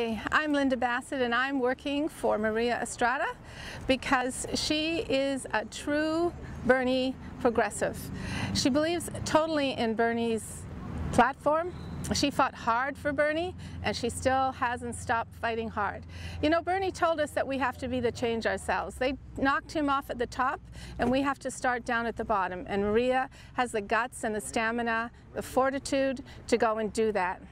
Hi, I'm Linda Bassett and I'm working for Maria Estrada because she is a true Bernie progressive. She believes totally in Bernie's platform. She fought hard for Bernie and she still hasn't stopped fighting hard. You know, Bernie told us that we have to be the change ourselves. They knocked him off at the top and we have to start down at the bottom. And Maria has the guts and the stamina, the fortitude to go and do that.